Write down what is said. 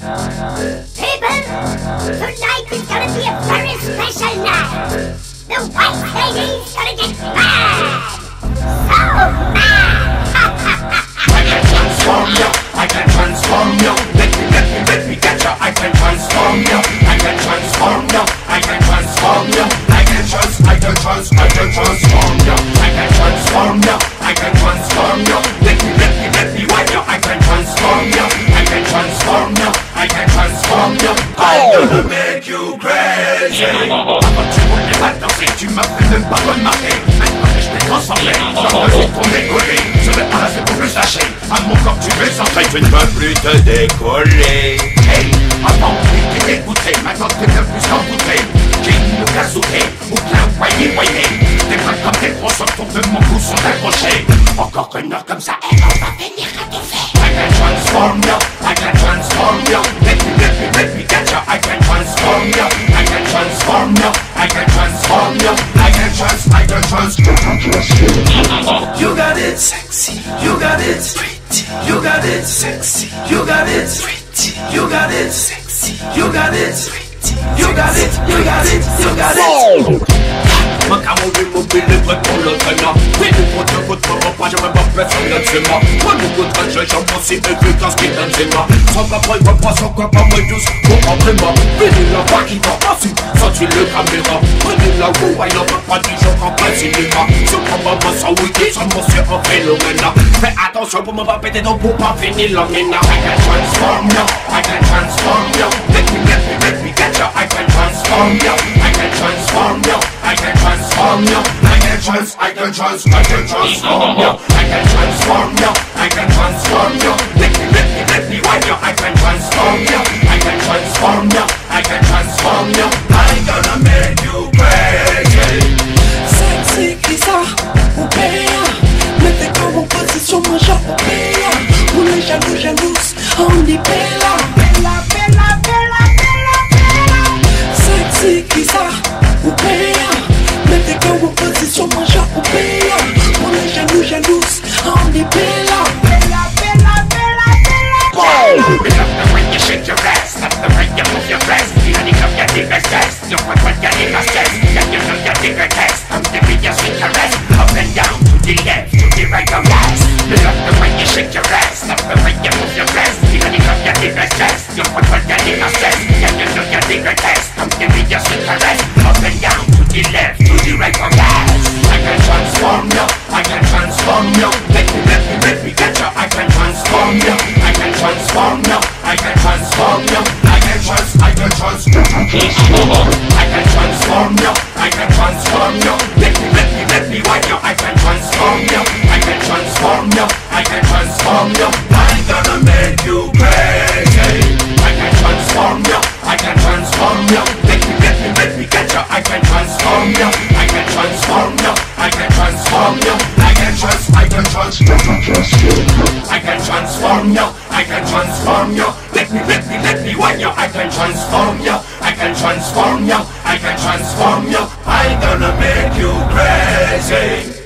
People, tonight is gonna be a very special night. The white lady's gonna get mad. So mad. I can transform you. I can transform you. Let me, let me, let me get you. I can transform you. I can transform you. I can transform you. I can trans, I can trans, I can transform you. I can transform you. I can transform you. Let me, let me, let me wipe you. I can transform you. Danser, tu m'as fait même pas remarquer. Que je t'ai transformé, je refais ton décoller. Je vais pas pour plus lâcher. À mon corps tu veux entrer, tu ne peux plus te décoller. Hey, avant étais dégoûté, maintenant t'es plus embouté. King ou Kazuke, ou bien Wayne Wayne. Tes bras comme des grosses autour de mon cou sont accrochés. Encore une heure comme ça, et on va venir à tout faire. I can transform you, I can transform you. Me, let me get you. I can transform you, I can transform you, You got it sexy, you got it pretty, you got it sexy, you got it pretty, you got it sexy, you got it pretty, you got it, you got it, you got it. Macaroni mobile prêt pour le traîneur Oui, nous comptons votre repas, j'aimerais pas personne ne c'est moi Moi, nous comptons je j'en possible et puis dans ce qui donne c'est moi Sans pas prendre pas pas, sans quoi pas moi douce Pour moi, voix qui va Sans tu le caméra, prenez la roue, il n'en pas du phénomène Fais attention pour me pas péter donc pour pas finir mine I can transform you, I can transform you Let me, let me, let me get you I can transform you, I can transform you I can transform you. I can trans, I can trans, I can transform you. I can transform you. I can transform you. Position, moi Oubéa Pour les jaloux, jalouses, on dit Bella Bella, bella, bella, bella, bella. Sexy Lisa, Oubéa Mettez comme en position, moi Oubéa Pour les jaloux, jalouses, on dit Bella Bella, bella, bella, bella. The you shake your ass, the way you move your breast. You know you love your deepest test. You want what you need my stress. Yeah, you know your deeper test. I'm you sweet caress, up and down to the left, to the right, oh yes. We love the way you shake your ass, love the way you move your breast. You know you love your deepest test. You want what you need my stress. Yeah, you know your deeper test. I'm giving you sweet caress, up and down to the left, to the right, oh yes. I can transform you, I can transform you. Let me, let me, let me get you. I can transform you, I can transform you, I can transform you, I can trans, I can trans, I can trans, I can transform you, I can transform you. Let me, let me, let me wipe you. I can transform you, I can transform you, I can transform you. I'm gonna make you crazy.